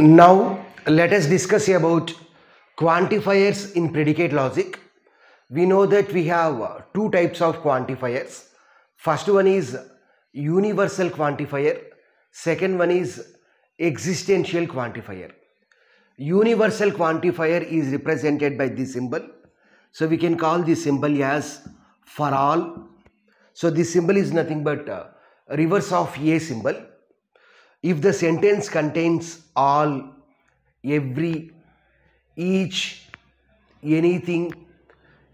Now let us discuss about quantifiers in predicate logic. We know that we have uh, two types of quantifiers. First one is universal quantifier. Second one is existential quantifier. Universal quantifier is represented by this symbol. So we can call this symbol as for all. So this symbol is nothing but uh, reverse of a symbol. If the sentence contains all, every, each, anything,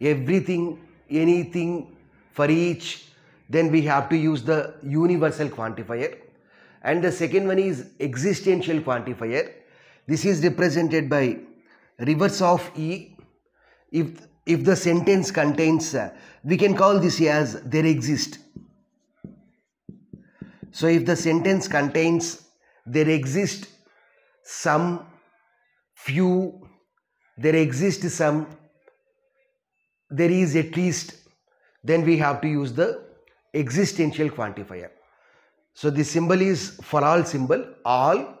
everything, anything, for each, then we have to use the universal quantifier. And the second one is existential quantifier. This is represented by reverse of E. If, if the sentence contains, uh, we can call this as there exist. So if the sentence contains there exist some few, there exist some, there is at least, then we have to use the existential quantifier. So the symbol is for all symbol, all,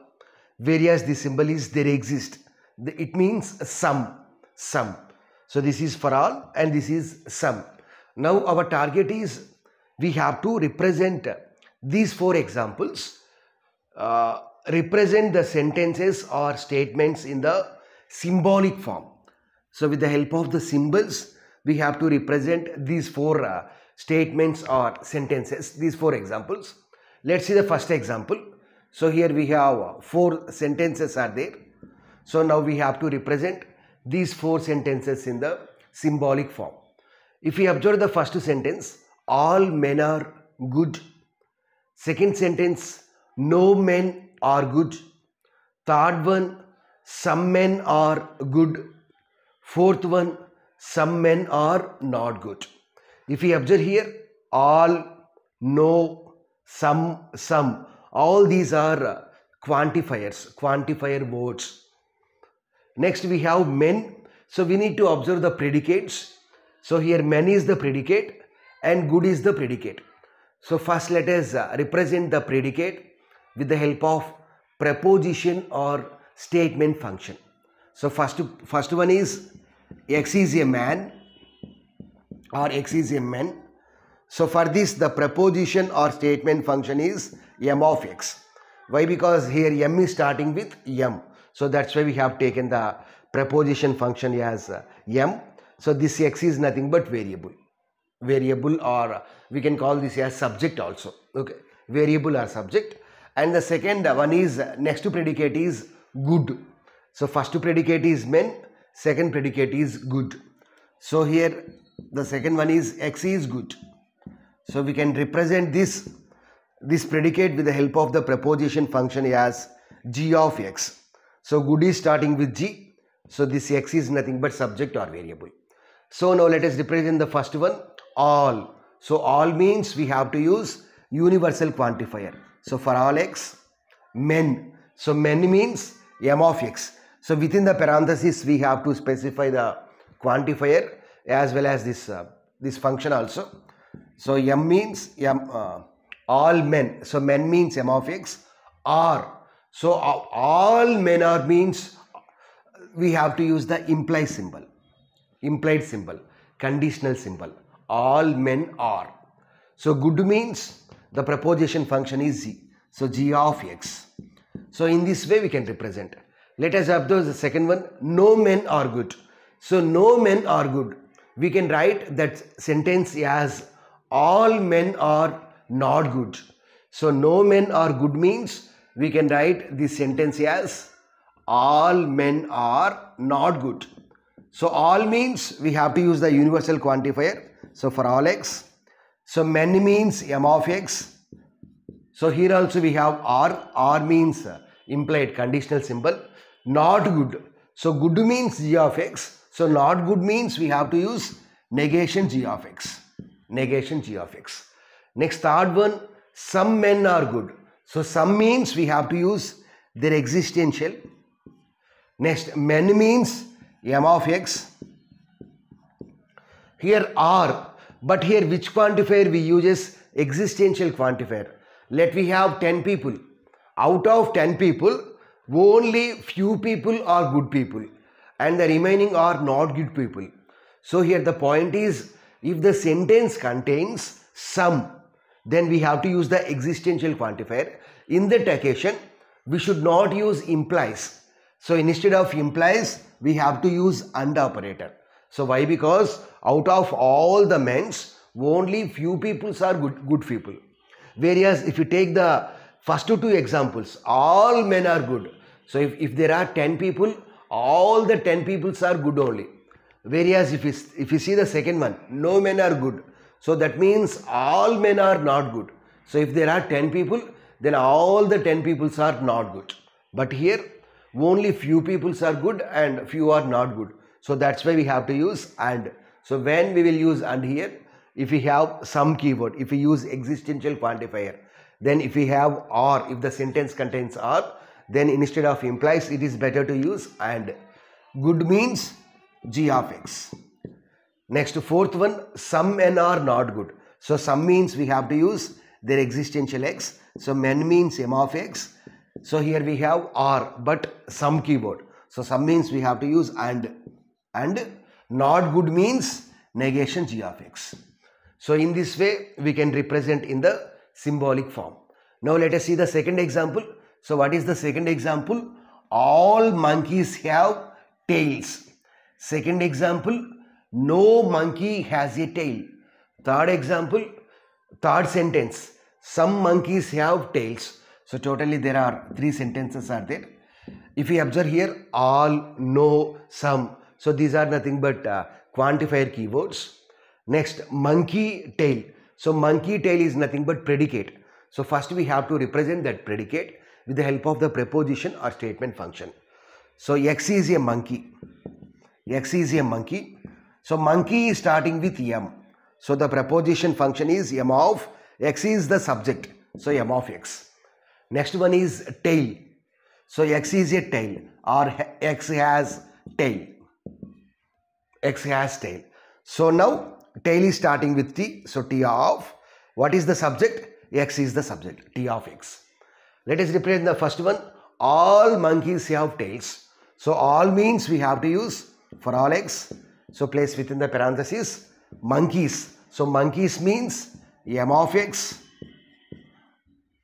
whereas the symbol is there exist. It means some, some. So this is for all and this is some. Now our target is we have to represent these four examples, uh, represent the sentences or statements in the symbolic form. So with the help of the symbols, we have to represent these four uh, statements or sentences, these four examples. Let's see the first example. So here we have four sentences are there. So now we have to represent these four sentences in the symbolic form. If we observe the first sentence, all men are good. Second sentence, no men are good. Third one, some men are good. Fourth one, some men are not good. If we observe here, all, no, some, some, all these are uh, quantifiers, quantifier words. Next we have men. So we need to observe the predicates. So here men is the predicate and good is the predicate. So first let us uh, represent the predicate with the help of preposition or statement function. So first, first one is X is a man or X is a man. So for this the preposition or statement function is M of X. Why? Because here M is starting with M. So that's why we have taken the preposition function as uh, M. So this X is nothing but variable. Variable or we can call this as subject also. Okay. Variable or subject. And the second one is next to predicate is good. So first predicate is men, second predicate is good. So here the second one is X is good. So we can represent this this predicate with the help of the preposition function as g of x. So good is starting with g. So this x is nothing but subject or variable. So now let us represent the first one all. So all means we have to use universal quantifier. So for all x men. So men means m of x. So within the parenthesis we have to specify the quantifier as well as this uh, this function also. So m means m uh, all men. So men means m of x are. So uh, all men are means we have to use the imply symbol, implied symbol, conditional symbol. All men are. So good means the preposition function is g. So g of x. So in this way we can represent. Let us observe the second one. No men are good. So no men are good. We can write that sentence as all men are not good. So no men are good means we can write this sentence as all men are not good. So all means we have to use the universal quantifier. So for all x. So many means m of x. So here also we have r. r means uh, implied conditional symbol. Not good. So good means g of x. So not good means we have to use negation g of x. Negation g of x. Next third one, some men are good. So some means we have to use their existential. Next men means m of x. Here are, but here which quantifier we use is existential quantifier. Let we have 10 people. Out of 10 people, only few people are good people and the remaining are not good people. So here the point is if the sentence contains some then we have to use the existential quantifier. In that occasion we should not use implies. So instead of implies we have to use and operator. So why? Because out of all the men's only few people are good, good people. Whereas if you take the first two examples all men are good. So if, if there are 10 people all the 10 peoples are good only. Whereas if you, if you see the second one, no men are good. So that means all men are not good. So if there are 10 people, then all the 10 peoples are not good. But here, only few peoples are good and few are not good. So that's why we have to use and. So when we will use and here, if we have some keyword, if we use existential quantifier, then if we have or, if the sentence contains or, then instead of implies it is better to use and good means g of x. Next fourth one some men are not good. So some means we have to use their existential x. So men means m of x. So here we have r but some keyword. So some means we have to use and and not good means negation g of x so in this way we can represent in the symbolic form now let us see the second example so what is the second example? All monkeys have tails. Second example, no monkey has a tail. Third example, third sentence, some monkeys have tails. So totally there are three sentences are there. If we observe here, all, no, some. So these are nothing but uh, quantifier keywords. Next, monkey tail. So monkey tail is nothing but predicate. So first we have to represent that predicate with the help of the preposition or statement function. So X is a monkey. X is a monkey. So monkey is starting with M. So the preposition function is M of X is the subject. So M of X. Next one is tail. So X is a tail or X has tail. X has tail. So now tail is starting with T. So T of what is the subject? X is the subject. T of X. Let us represent the first one. All monkeys have tails. So all means we have to use for all x. So place within the parenthesis monkeys. So monkeys means m of x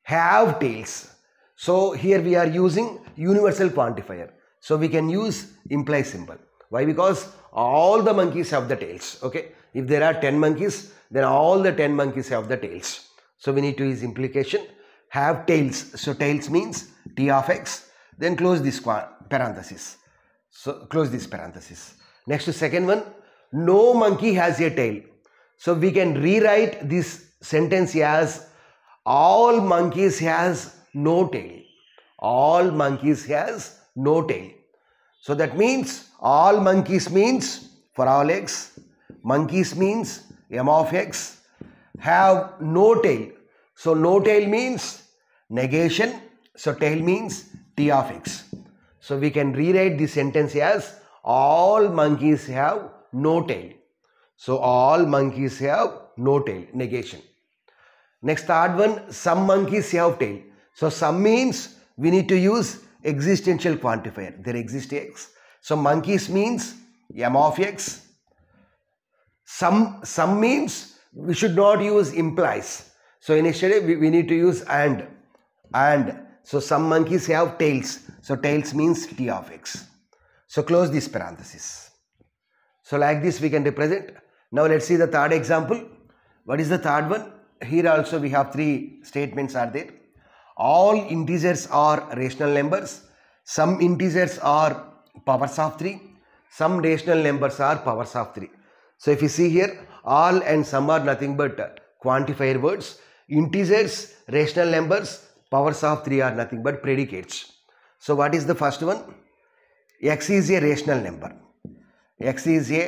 have tails. So here we are using universal quantifier. So we can use imply symbol. Why? Because all the monkeys have the tails. Okay. If there are 10 monkeys, then all the 10 monkeys have the tails. So we need to use implication have tails. So tails means t of x. Then close this parenthesis. So close this parenthesis. Next to second one, no monkey has a tail. So we can rewrite this sentence as all monkeys has no tail. All monkeys has no tail. So that means all monkeys means for all x, monkeys means m of x have no tail. So no tail means negation. So tail means T of x. So we can rewrite this sentence as all monkeys have no tail. So all monkeys have no tail, negation. Next third one, some monkeys have tail. So some means we need to use existential quantifier. There exists x. So monkeys means m of x. Some, some means we should not use implies. So initially we, we need to use and and so some monkeys have tails so tails means t of x so close this parenthesis so like this we can represent now let's see the third example what is the third one here also we have three statements are there all integers are rational numbers some integers are powers of 3 some rational numbers are powers of 3 so if you see here all and some are nothing but quantifier words integers rational numbers powers of 3 are nothing but predicates. So what is the first one? x is a rational number. x is a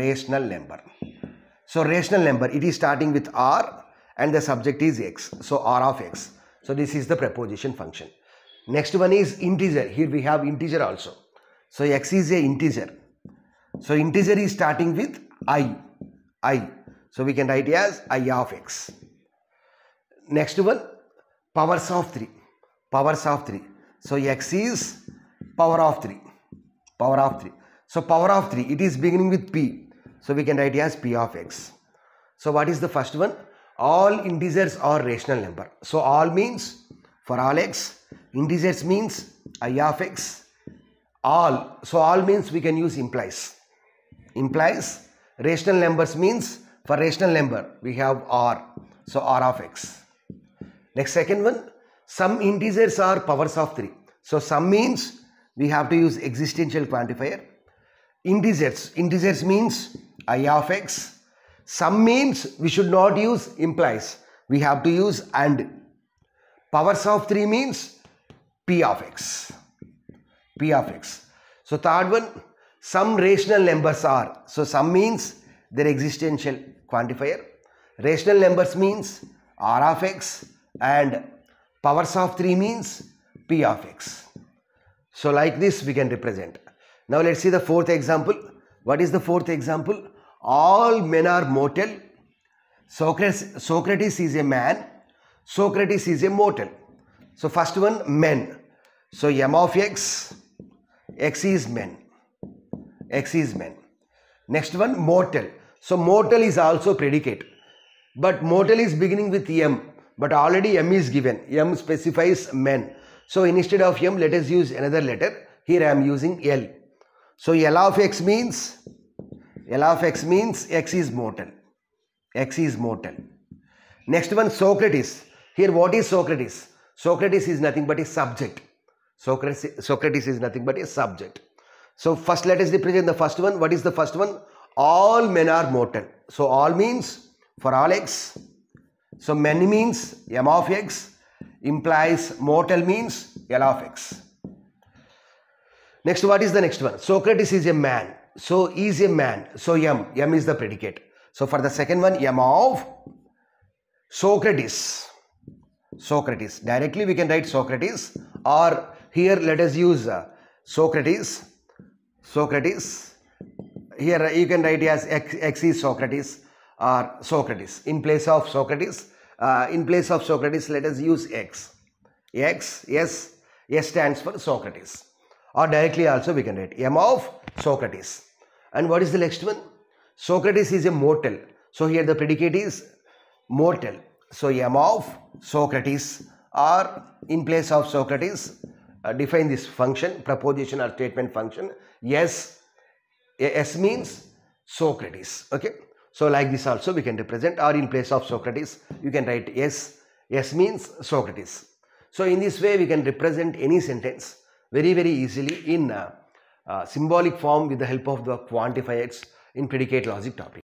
rational number. So rational number, it is starting with r and the subject is x. So r of x. So this is the preposition function. Next one is integer. Here we have integer also. So x is a integer. So integer is starting with i. i. So we can write it as i of x. Next one powers of 3 powers of 3 So x is power of 3. Power of 3. So power of 3, it is beginning with p. So we can write it as p of x. So what is the first one? All integers are rational number. So all means for all x, integers means i of x, all. So all means we can use implies. Implies rational numbers means for rational number we have r. So r of x. Next second one, some integers are powers of 3. So some means we have to use existential quantifier. Integers, integers means i of x. Some means we should not use implies. We have to use and. Powers of 3 means p of x. p of x. So third one, some rational numbers are. So some means their existential quantifier. Rational numbers means r of x and powers of 3 means p of x. So like this we can represent. Now let's see the fourth example. What is the fourth example? All men are mortal. Socrates, Socrates is a man. Socrates is a mortal. So first one men. So m of x, x is men. x is men. Next one mortal. So mortal is also predicate. But mortal is beginning with m. But already m is given. m specifies men. So instead of m let us use another letter. Here I am using L. So L of x means L of x means x is mortal. x is mortal. Next one Socrates. Here what is Socrates? Socrates is nothing but a subject. Socrates, Socrates is nothing but a subject. So first let us represent the first one. What is the first one? All men are mortal. So all means for all x. So many means m of x implies mortal means L of x. Next, what is the next one? Socrates is a man. So, is a man. So, M. M is the predicate. So, for the second one, M of Socrates. Socrates. Directly we can write Socrates or here let us use uh, Socrates. Socrates. Here uh, you can write as X, X is Socrates or Socrates. In place of Socrates, uh, in place of Socrates, let us use X. X, yes, S stands for Socrates. Or directly also we can write M of Socrates. And what is the next one? Socrates is a mortal. So here the predicate is mortal. So M of Socrates or in place of Socrates, uh, define this function, proposition or statement function. Yes, S means Socrates. Okay. So like this also we can represent or in place of Socrates you can write S. S means Socrates. So in this way we can represent any sentence very very easily in uh, symbolic form with the help of the quantifiers in predicate logic topic.